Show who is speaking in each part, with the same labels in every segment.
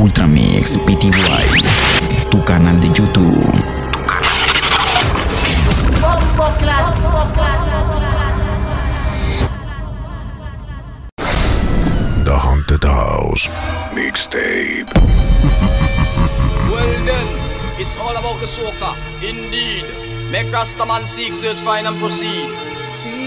Speaker 1: Ultramix Pty, tu canal de YouTube. Tu canal de YouTube. The Haunted House Mixtape.
Speaker 2: well then, it's all about the soca. Indeed. Make Rastaman seek, search, find and proceed.
Speaker 3: Sweet.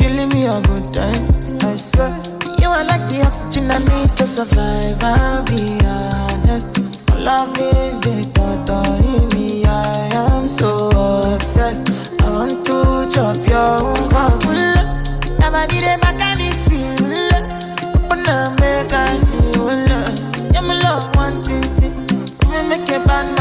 Speaker 4: feeling me a good time, I swear. You are like the oxygen I need to survive, I'll be honest. Loving the thought of me, I am so obsessed. I want to chop your own i Never did it back at this shit. Open make us feel Yeah, my love, one thing, thing. Make it bad,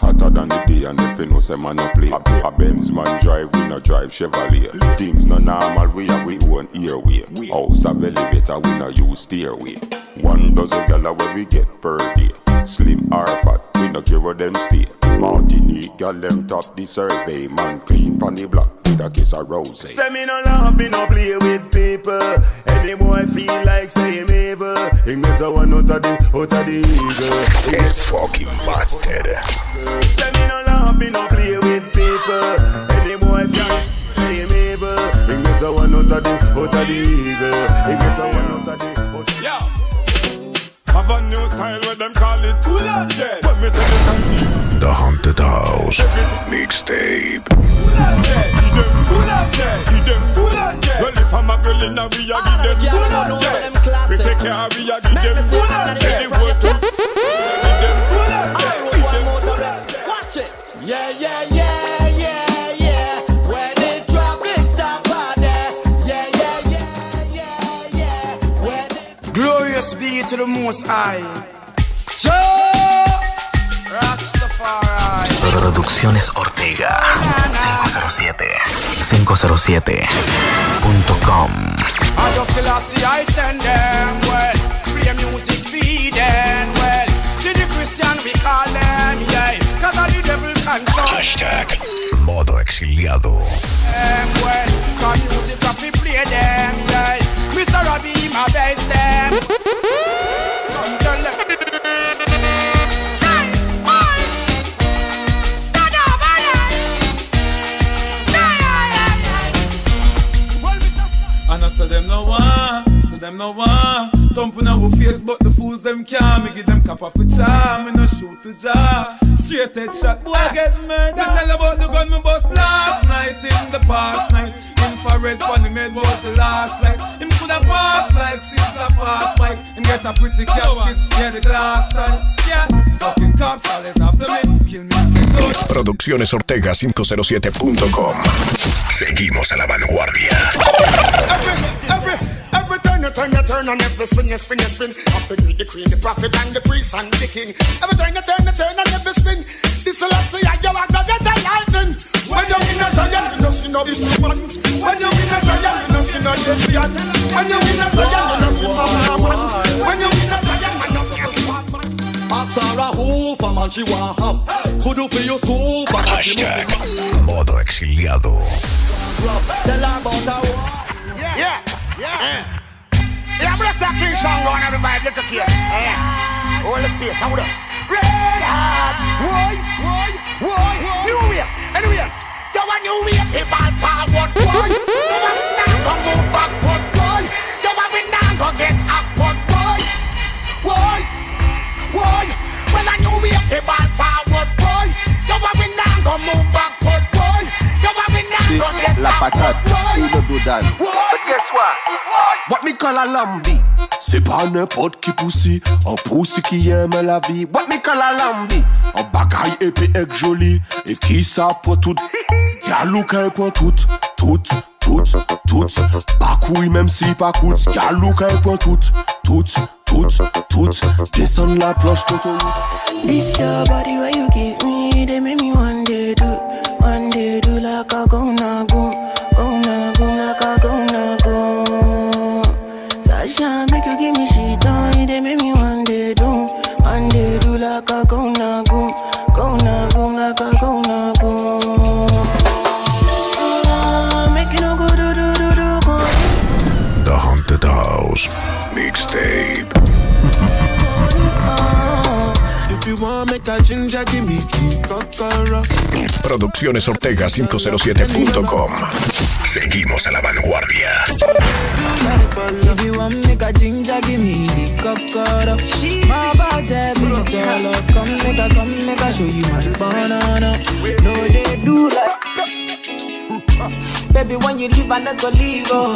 Speaker 5: Hotter than the day and if know say man a play A, a Benz man drive, we no drive Chevrolet Things no normal, we have we own airway House a elevator, we no use stairway one dozen gala where we get per day. Slim or fat, we no care where them stay. Martinique got them top the survey. Man clean pon the block with a kiss of rose.
Speaker 6: Say me no love, me no play with people. Any boy feel like saying evil. He get a one out of the out of the eagle.
Speaker 1: El fucking bastard.
Speaker 6: Say me no love, me no play with people. Any boy feel saying evil. He get a one out of the out of the eagle. He get a one out of the out of the
Speaker 7: have a new style where them call it me say this time,
Speaker 1: The Haunted House Mixtape.
Speaker 7: Well, if I'm a girl in a ah, give them jet. We take care of give them jet. give them jet. Give them jet.
Speaker 2: Watch it, yeah, yeah, yeah.
Speaker 6: Most High. Yo, Rastafari.
Speaker 1: Producciones Ortega 507 507.com.
Speaker 6: I just see I send them well. Play music feed them well. See the Christian we call them yeah. Cause the devil control.
Speaker 1: Hashtag modo exiliado.
Speaker 7: Eh. but the fools them can't. Me give them cup of a charm, me no shoot to jar. Straight head shot, boy, I get murdered. Me tell about the gun me bust last night in the past night. Infrared funny made was the last night. Him a passed like six a fast bike. Him get a pretty casket, yeah the glass side. Yeah, fucking cops always after me. Kill me.
Speaker 1: Producciones Ortega 507.com. Seguimos a la vanguardia.
Speaker 8: time you turn on every spin, you spin, you spin. Up to the queen, the prophet, and the priest, and the king. Every time you turn, you turn on every spin. This will see how you are gonna get a lightning. When you win a trial, you don't see no big man. When you win a trial, you don't see no big man. When you win a trial, you don't see no big man. When you win a trial, you don't see no
Speaker 9: Sarah Hoover, man, she want have. Who do for you so
Speaker 1: Hashtag, modo exiliado.
Speaker 9: Tell her about her. Yeah,
Speaker 8: yeah, yeah. yeah. Yeah, I'm gonna say clean song, one of little kids. Yeah. All the space, hold up. Red hot, why, why, why, new year, anyway. You a new year, on forward, boy. You want me Gonna move backward, boy. You want me Gonna get upward, boy. Why, why, Well, a new year, on forward, boy. You want me Gonna move backward, boy. You want me Gonna
Speaker 10: get
Speaker 8: upward, boy.
Speaker 10: La patate, il do that?
Speaker 8: But
Speaker 11: guess what?
Speaker 10: Wot mi kal a lambi? Se pa nepot ki pousi An pousi ki yeme la vi Wot mi kal a lambi? An bagay e pe ek joli E ki sa po tout Gya lukay e po tout, tout, tout, tout Bakouy mem si pa kout Gya lukay e po tout, tout, tout, tout Desan la plosh tout, tout,
Speaker 1: tout Dis yo body wa you give me Deme mi wan dey do Wan dey do
Speaker 10: laka gong
Speaker 12: Producciones Ortega 507.com Seguimos a la vanguardia.
Speaker 1: Baby, when you leave, I never leave. Oh.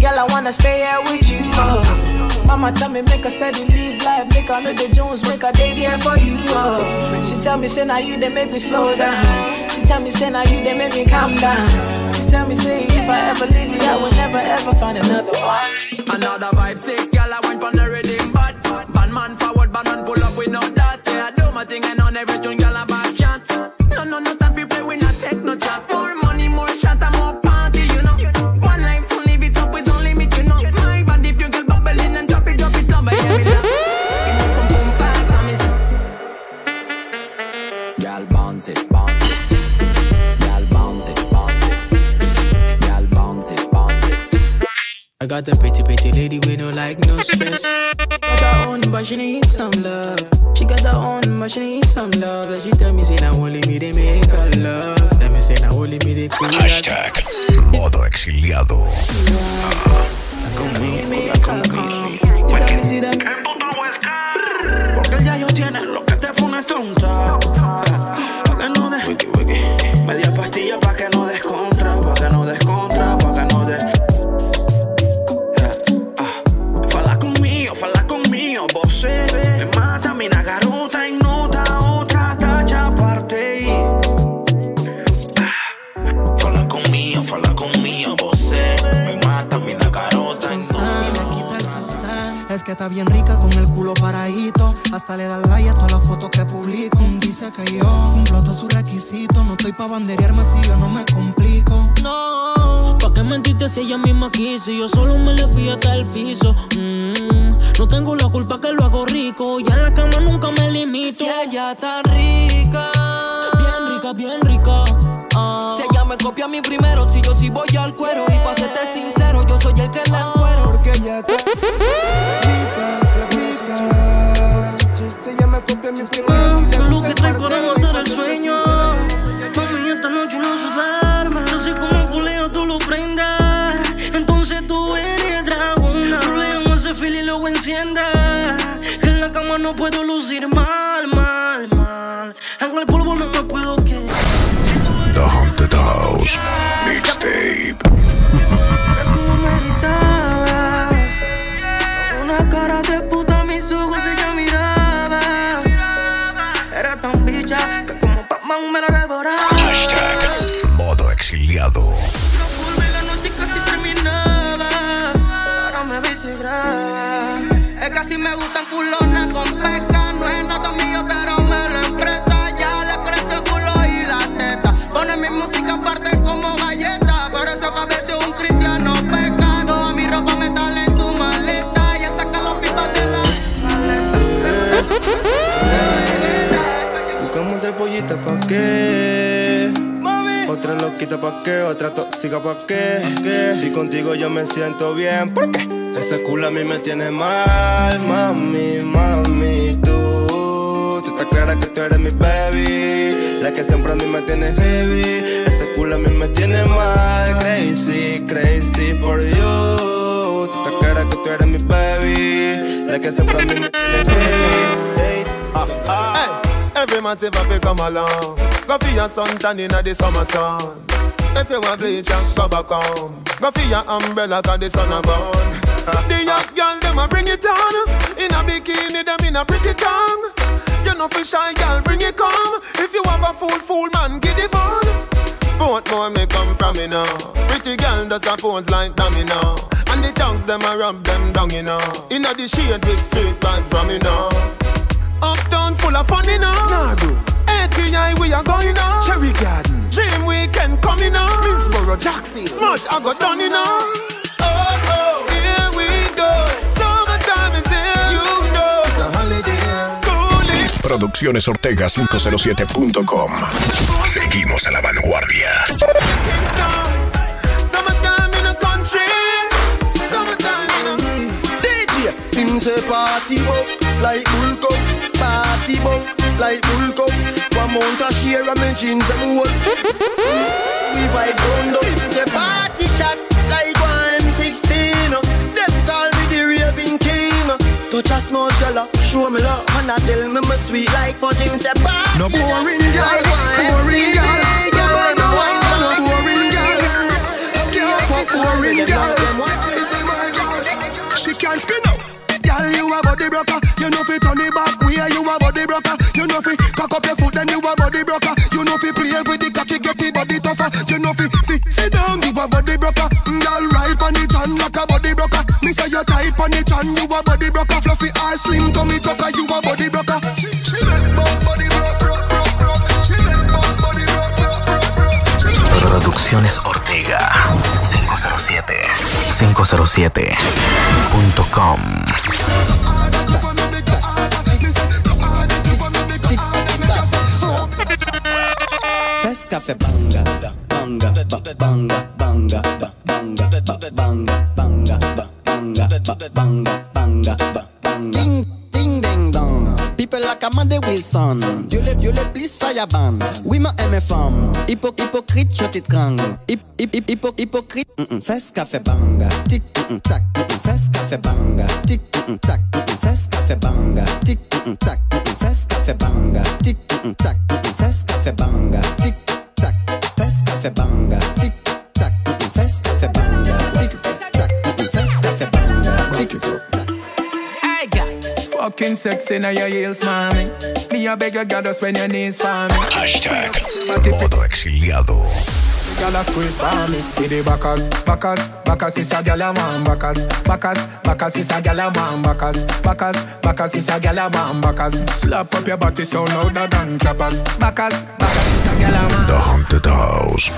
Speaker 1: Girl, I wanna stay here with you. Oh. Mama tell me make a steady live life, make a know the Jones, make a day there for you. Oh. She tell me say now you they make me slow down. She tell me say now you they make me calm down. She tell me say if I ever leave you, I will never ever find another one.
Speaker 13: Another vibe sick, girl I went on the rhythm, but bad man forward, bad man pull up we know that. Yeah, I do my thing and on every tune, girl.
Speaker 1: got a pretty, pretty lady we no like no stress. Got her own, but she need some love. She got her own, but she need some love. And she tell me, say, now only me they make her love. Tell me, say, now only me they cool.
Speaker 12: Hashtag modo exiliado.
Speaker 4: Yeah. rica.
Speaker 14: Bien rica, bien rica.
Speaker 15: Se ah. Si ella me copia mi primero, si yo sí voy al cuero. Y para serte sincero, yo soy el que la cuero.
Speaker 4: Porque ella está rica, rica. Si ella me copia mi primero, si le
Speaker 14: ah,
Speaker 4: gusta, pa'
Speaker 10: qué, otra tóxica pa' qué. qué. Si contigo yo me siento bien, ¿por qué? Ese culo a mí me tiene mal, mami, mami, tú. Tú estás clara que tú eres mi baby, la que siempre a mí me tiene heavy. Ese culo a mí me tiene mal, crazy, crazy for you. Tú te clara que tú eres mi baby, la que siempre a mí me tiene heavy.
Speaker 16: Hey, hey. Ah, ah. Every man say, come along. Go your tan If you want bleach and go back home Go for your umbrella cause the sun a gone The young girl them a bring it on In a bikini them in a pretty tongue You know for shy girl bring it come If you have a fool fool man get it on Both more may come from you now Pretty girl does a pose like dummy now And the tongues them a rub them down you know In a the shade with straight vibes from you now Uptown full of fun you Now, Nah do ATI we are going on Cherry Garden can come in, Miss Borough Jackson. Smash I got done enough. You Oh, oh, here we go. Summertime is here. You know. It's a Schooling.
Speaker 12: Producciones Ortega 507.com. Seguimos a la vanguardia.
Speaker 16: Summertime in a country. Summertime in a
Speaker 11: DJ. Team say party bo, like Ulco. Party bo, like Ulco. One mount a share of my jeans them hold We vibe round up It's a party shot like one M16 Them call me the raving king Touch a small girl, show me love And I tell me my sweet like for Jim a party
Speaker 17: no boring girl,
Speaker 11: like one
Speaker 17: boring girl Boring girl, she can't spin up. Girl, you a body broker. You know fi turn it back way. You a body broker. You know fi cock up your foot, then you a body broker. You know fi play with the cocky, get the body tougher. You know fi sit sit down, you a body broker. Mm, girl, ride on the chan like a body broker. Me say you tight on the chan, you a body broker. Fluffy or slim, tummy tucker, you a body broker.
Speaker 1: Producciones Ortega 507 507
Speaker 18: .com Festa fait banga, banga, Wilson. Oui, ma banga Hypocrite, je t'étrangle. Hip hypocrite. Fais ce qu'a banga. Tic tac. Fais ce qu'a banga. Tic tac. Fais ce qu'a banga. Tic tac. Fais ce qu'a banga. Tic tac. Fais ce qu'a banga. Tic tac. Fais ce qu'a banga. Tic tac. Fais ce qu'a banga. Tic tac. Fais ce qu'a banga. Tic tac.
Speaker 17: Hey guys. Fucking sex in your heels, mommy. Me a beg your goddess when your knees for me.
Speaker 12: Hashtag modo exiliado
Speaker 17: gyal a squeeze for me. With the backers, backers, backers is a gyal a want backers, backers, backers is a gyal a want backers, backers, backers is a gyal a want backers. Slap up your body so louder than clappers, backers, backers is a gyal a want.
Speaker 12: The haunted house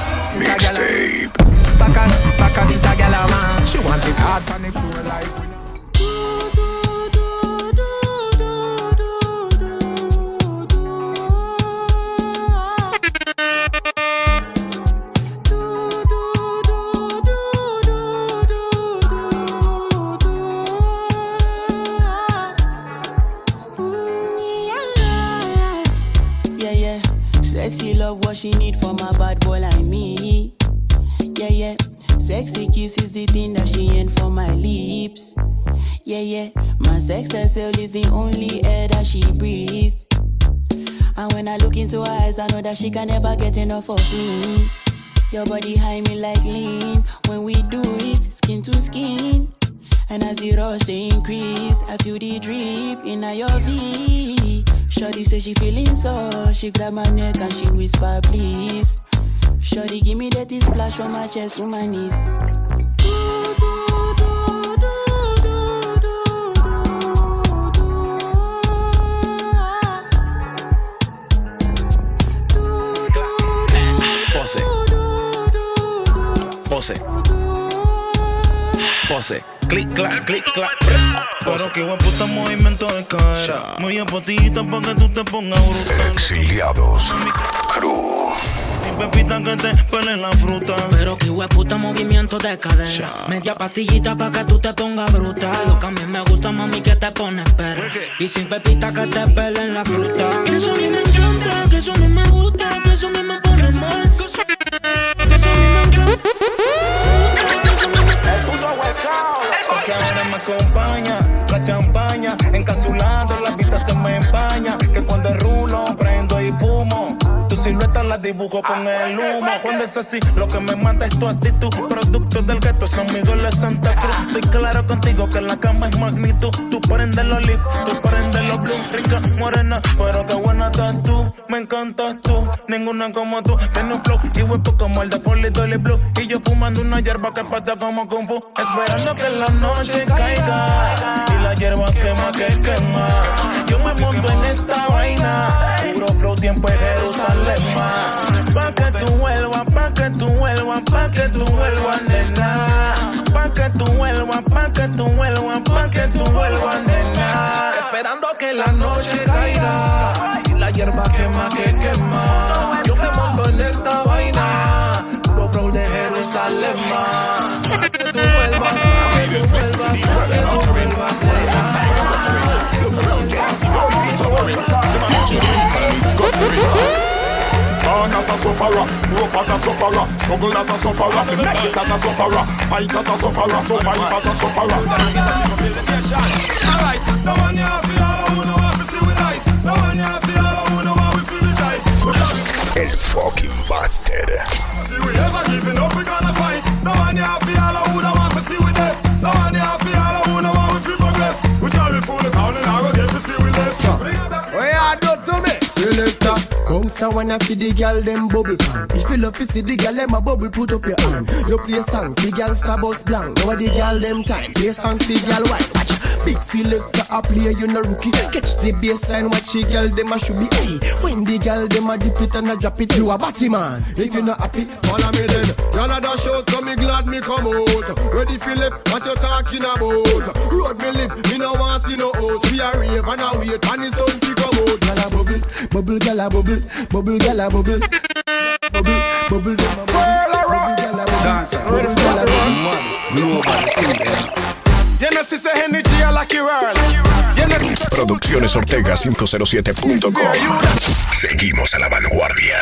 Speaker 12: mixtape.
Speaker 17: Backers, backers is a gyal a want. She want it hard on the floor
Speaker 19: like. that she can never get enough of me. Your body high me like lean. When we do it, skin to skin. And as the rush they increase, I feel the drip in your V. Shorty say she feeling so, she grab my neck and she whisper please. Shorty give me that splash from my chest to my knees.
Speaker 20: pose. Pose. Clic, clac, clic, clac.
Speaker 21: Pero que puta movimiento de cadera. Muy a pa para que tú te pongas bruta.
Speaker 12: Exiliados. Crew.
Speaker 21: Sin pepita que te pele la fruta.
Speaker 14: Pero que puta movimiento de cadera. Media pastillita pa' que tú te pongas bruta. Lo que a mí me gusta, mami, que te pones perra. Y sin pepita que te pelen la fruta. Que eso a mí me encanta, que eso a me gusta, que eso a mí me
Speaker 21: con ah, el humo. Cuando es así, lo que me mata es tu actitud. Producto del gueto, son mis de Santa Cruz. Estoy claro contigo que la cama es magnitud. Tú prendes los leaf, tú prendes rica, morena, pero qué buena estás tú, me encantas tú, ninguna como tú, tiene un flow y hueco como el de Foley Dolly Blue, y yo fumando una hierba que pata como Kung Fu, esperando que la noche caiga, y la hierba quema que quema, yo me monto en esta vaina, puro flow, tiempo es Jerusalén, pa' que tú vuelvas, pa' que tú vuelvas, pa' que tú vuelvas, nena.
Speaker 22: sufferer, as a sufferer, struggle as a sufferer, as a sufferer, fight as a sufferer, survive as a sufferer.
Speaker 12: Alright, no one you all, who know how to see with eyes. No one all, who know how we feel with eyes.
Speaker 23: El fucking bastard.
Speaker 12: See we ever giving up, we gonna fight. No one you have to all, who know how to see with us. No one you have to all, who know how we feel We shall be full of town and I to see with us
Speaker 24: bouncer when I feed the girl them bubble pan. If you love to see the girl them a bubble, put up your hand. You play song, the girl star bus blank. Now the girl them time, play song, the girl white. Big selector, a player, you no rookie. Catch the baseline, watch it, girl, them a should be. Hey, when the girl, them a dip it and a drop it, you a batty man. If you not happy, follow me then. Y'all a dash out, so me glad me come out. Ready, Philip, what you talking about? Road me live, me no want see no host. We a rave and a wait, and the sun to come out. you a bubble, bubble, you a bubble, bubble, you a bubble. Bubble, bubble, bubble, bubble, bubble, bubble, bubble,
Speaker 25: bubble, bubble, bubble, bubble,
Speaker 23: Producciones Ortega 507.com. Seguimos a la vanguardia.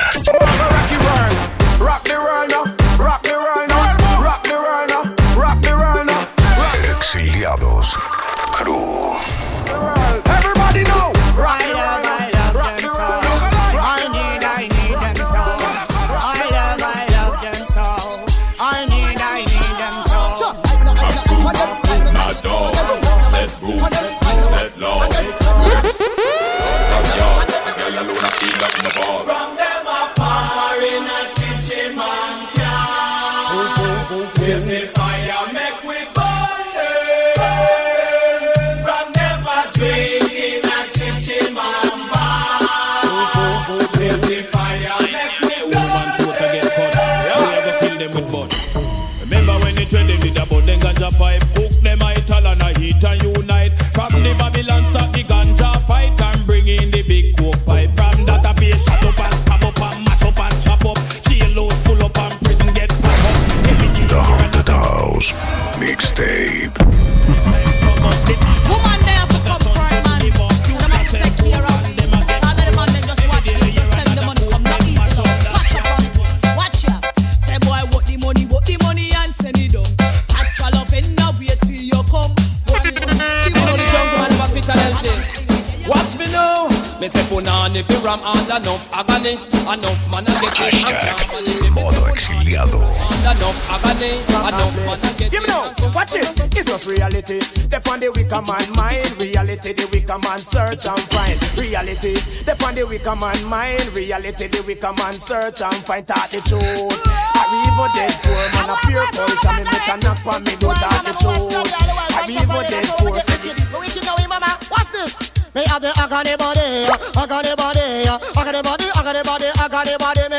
Speaker 26: them
Speaker 12: with bun.
Speaker 7: Remember when you trade them with a bun, then ganja pipe, cook them a Italian a heat and
Speaker 27: you
Speaker 25: reality. Depend the wicked man mind reality. The wicked man search and find reality. Depend the wicked man mind reality. The wicked man search and find out the truth. I evil dead poor man a pure culture. Me make a knock for me go down the truth. I evil dead poor.
Speaker 27: So we can know him, mama. What's this? Me have the agony body, agony body, agony body, agony body, agony body. Me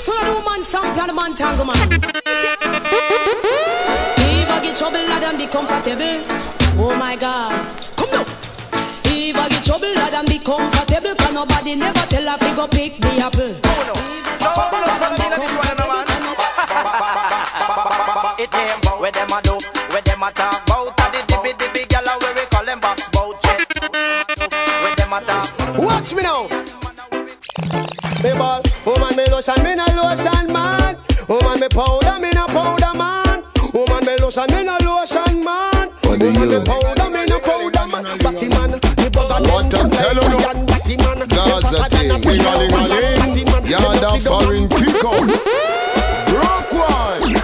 Speaker 26: This
Speaker 4: one woman, some kind of man, tango man. If I get trouble, lad, i be comfortable. Oh my God, come on. If I get trouble, lad, i be comfortable. Cause nobody never tell I fi go pick the apple.
Speaker 27: Oh no, so we not gonna mean this one, man. It name, where them a do, where them a talk about. A the dippy dippy gyal, where we call them box bout. Where them a talk.
Speaker 24: Watch me now. Hey ball lotion, me no lotion man. Woman me powder, me no powder man. Woman me lotion, me no lotion man. What do you? Woman me powder, me no powder man. Batty man, me bugger
Speaker 16: What I'm telling you,
Speaker 24: that's
Speaker 16: the thing. Ding a ling a ling, you're foreign kick out. Rock one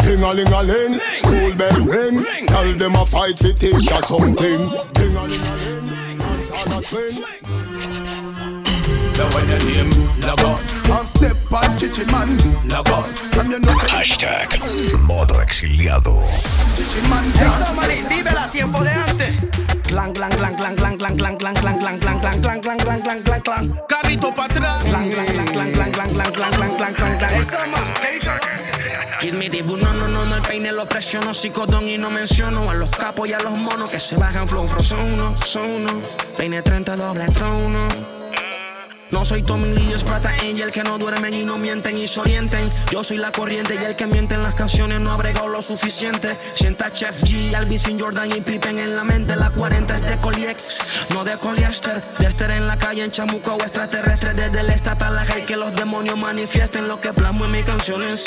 Speaker 16: ding a ling a ling. School bell ring. Tell them a fight for teacher something. Ding a
Speaker 23: ling a ling. Dance on a swing. step
Speaker 12: Hashtag Modo Exiliado
Speaker 28: Esa tiempo de antes Clan, clan, clan, clan, clan, clan, clan, clan, clan, clan, clan, clan, clan, clan, clan, clan, clan, clan
Speaker 23: Carrito pa' atrás
Speaker 28: Clan, clan, clan, clan, clan, clan, clan, clan, clan, clan, clan, clan Kid me dibu, no, no, no, no, el peine lo presiono, psicodón y no menciono a los capos y a los monos que se bajan flow, flow, son uno, son uno, peine 30 doble uno. No soy Tommy Lee, es Prata Angel que no duermen y no mienten y se orienten. Yo soy la corriente y el que miente en las canciones no ha bregado lo suficiente. Sienta Chef G, sin Jordan y Pippen en la mente. La 40 es de Coliex, no de Coliester. De estar en la calle, en Chamuco o extraterrestre. Desde el estatal hay que los demonios manifiesten lo que plasmo en mis canciones.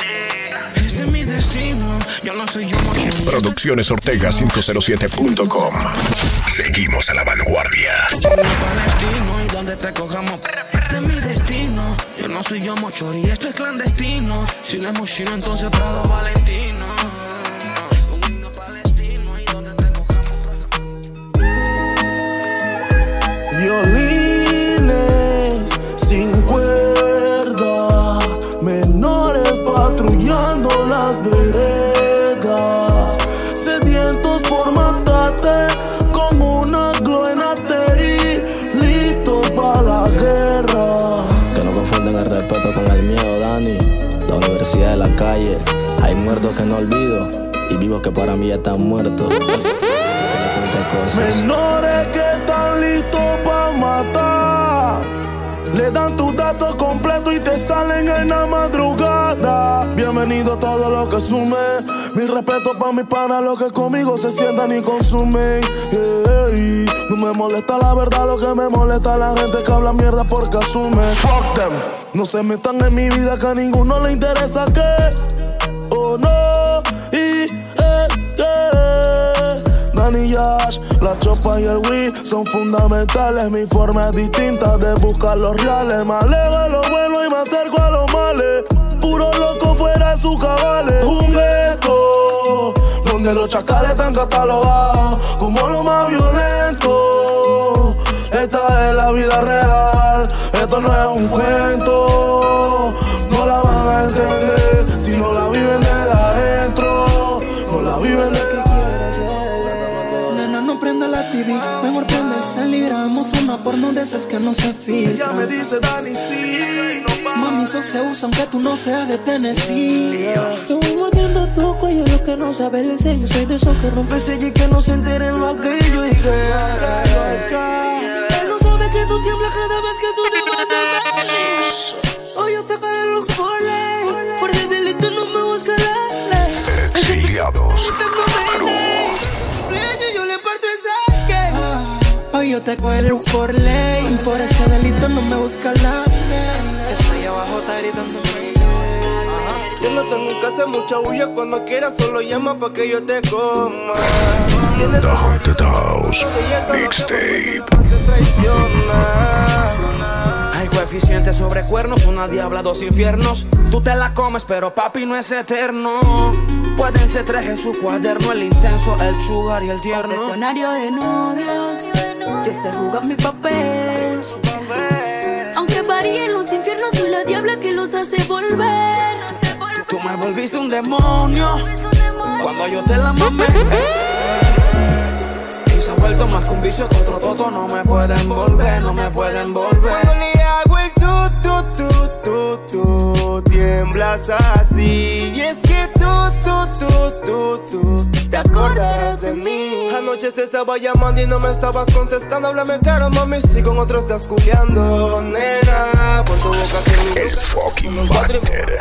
Speaker 28: Ese es mi destino, yo no soy yo.
Speaker 12: Producciones Ortega 507.com Seguimos a la vanguardia
Speaker 28: te cojamos. Este es mi destino, yo no soy yo mochori, esto es clandestino. Si no es mochino, entonces Prado Valentino.
Speaker 29: Un palestino y donde te cojamos. de la calle. Hay muertos que no olvido y vivos que para mí ya están muertos.
Speaker 30: Menores que están listos para matar. Le dan tus datos completos y te salen en la madrugada. Bienvenido a todo lo que asume, Mil respeto para mis panas, los que conmigo se sientan y consumen. no me molesta la verdad, lo que me molesta la gente que habla mierda porque asume. Fuck no se metan en mi vida que a ninguno le interesa que. Oh no, y eh, eh. la chopa y el Wii son fundamentales. Mi forma es distinta de buscar los reales. Me alejo a lo bueno y me acerco a los males. Puro loco fuera de sus cabales. Un gesto donde los chacales están catalogados como lo más violento. Esta es la vida real. Esto no es un cuento, no la van a entender si no la viven desde adentro. No la viven de que quieres.
Speaker 25: Nena, no prenda la TV, mejor prenda el salir. a una por donde esas que no se fija.
Speaker 30: Ella me dice, Dani, sí.
Speaker 25: Mami, eso se usa aunque tú no seas de Tennessee.
Speaker 4: Yo voy mordiendo tu cuello, lo que no saben el sello. Soy de esos que rompe sello y que no se enteren lo aquello. Y que, que tú tiemblas cada vez que tú te vas a Hoy yo te cae los luz Por ese delito no me busca la ley.
Speaker 12: Exiliados.
Speaker 25: Yo le parto esa Hoy yo te cuelo por ley. Por ese delito no me busca la ley. Estoy abajo, está gritando
Speaker 10: yo no tengo en casa mucha bulla, cuando quieras solo llama pa' que yo te coma.
Speaker 12: The House Mixtape.
Speaker 28: Hay coeficiente sobre cuernos, una diabla, dos infiernos. Tú te la comes, pero papi no es eterno. Pueden ser tres en su cuaderno, el intenso, el chugar y el tierno.
Speaker 31: Escenario de novios, yo sé jugar mi papel. Aunque varíen los infiernos soy la diabla que los hace volver.
Speaker 28: Tú me volviste un demonio cuando yo te la mamé más que un vicio otro toto. No me pueden volver, no me pueden volver.
Speaker 10: Cuando le hago el tu, tu, tu, tu, tu, tiemblas así. Y es que tú, tú, tú, tú, tú, te acordarás de mí. Anoche te estaba llamando y no me estabas contestando. Háblame caro, mami, si con otros estás culiando, nena. Pon tu boca que
Speaker 12: El fucking master.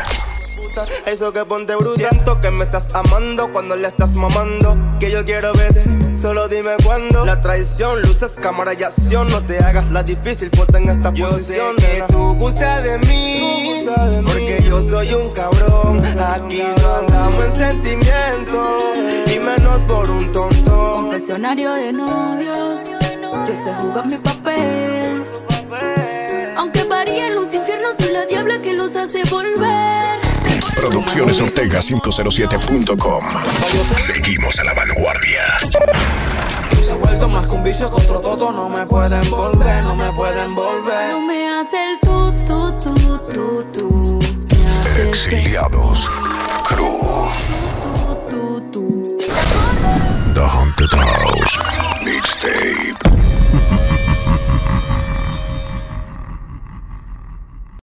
Speaker 10: Eso que ponte bruto Siento que me estás amando cuando le estás mamando. Que yo quiero verte Solo dime cuándo. La traición, luces, cámara y acción. No te hagas la difícil, ponte en esta posición.
Speaker 32: que
Speaker 10: tú gusta de mí. porque yo soy un cabrón. Aquí no andamos en sentimiento Y menos por un tontón
Speaker 31: Confesionario de novios. Yo sé jugar mi papel. Aunque varían los infiernos y la diabla que los hace volver.
Speaker 12: Producciones Ortega 507.com. Seguimos a la vanguardia.
Speaker 25: Y se ha vuelto más que un vicio contra todo, no me pueden volver, no me pueden volver.
Speaker 31: No me hace el tú, tú, tú, tú, tú.
Speaker 12: Exiliados Crew. Tú, The Haunted House Mixtape.